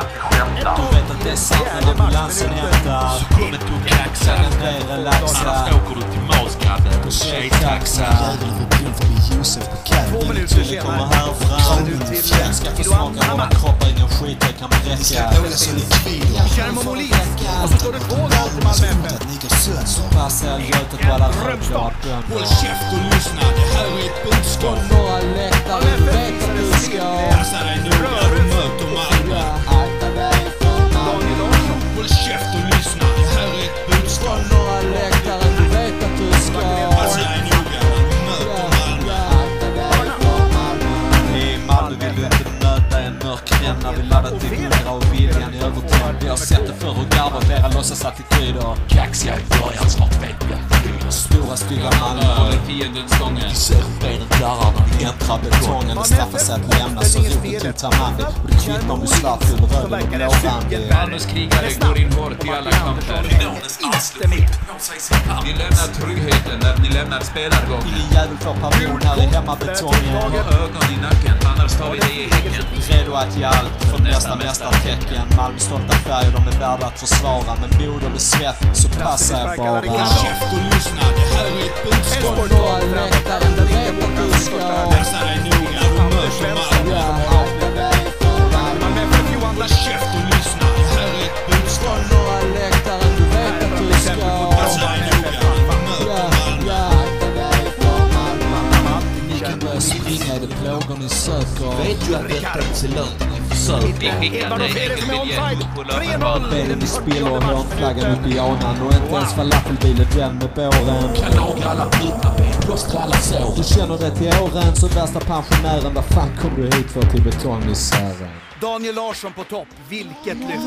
du att vet att det är sant när ambulansen hämtar. Kommer du kaxa? Blir relaxa. Annars åker du till Masgradden på tjejtaxa. Två minuter Det kommer senare här fram. kommer du till Fjäll ska få smaka våra kroppar, ingen skit det kan bräcka. Tjärmo Molin. Och så står det 2-0 till Malmö FF. Passa helvetet på alla rödklara bönder. Håll käft och lyssna, det här är ett budskap. Några läktare, du vet att du ska Passa dig noga, du möter ränna. Vi till hundra och viljan i övertid. Vi har sett det förr och garvat era låtsasattityder. Kaxiga i början, snart vet vi att Stora stygga Malmö. Håller fiendens stången. Vi ser hur benen darrar när vi äntrar betongen. Det straffar sig att lämna så roten tog Tamandi. Och det kvittar om du svartful, röd eller blårandig. Malmös krigare går in hårt i alla kamper. Inte mitt. Ni lämnar tryggheten när ni lämnar spelargången. Ingen jävel får pavjon här i hemmabetongen. Ha ögon i nacken, annars tar vi dig i häcken. Redo att ge allt för nästa mästartecken. Malmös stolta färger, de är värda att försvara. Men mod och besvett, så passa er bara. Käft och lyssna, det här är ett budskap. Du vet att du ska Passa dig noga, akta dig för Malmö. Malmö FF Johan Håll käft och lyssna, det här är ett budskap. Några läktare, du vet att du ska Passa dig noga. Ni kan börja springa i det plågor ni söker. Vet ju att detta inte är lönt ni försöker. Edvard och Fredrik med onside. 3-0. Benen i spillror och hörnflaggan upp i anan och inte ens falafelbilen med båren. Laga alla plåstra alla sår. Du känner det till åren som värsta pensionären. Vad fan kom du hit för till betongmisären? Daniel Larsson på topp. Vilket lyft.